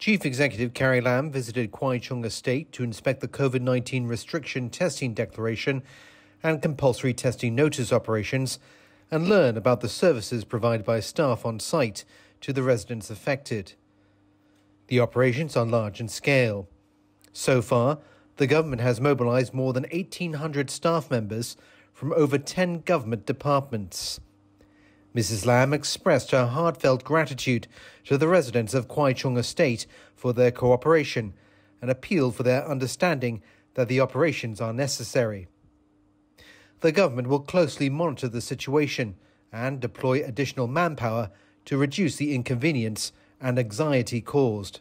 Chief Executive Carrie Lam visited Kwai Chung Estate to inspect the COVID 19 restriction testing declaration and compulsory testing notice operations and learn about the services provided by staff on site to the residents affected. The operations are large in scale. So far, the government has mobilised more than 1,800 staff members from over 10 government departments. Mrs. Lam expressed her heartfelt gratitude to the residents of Kwai Chung Estate for their cooperation and appealed for their understanding that the operations are necessary. The government will closely monitor the situation and deploy additional manpower to reduce the inconvenience and anxiety caused.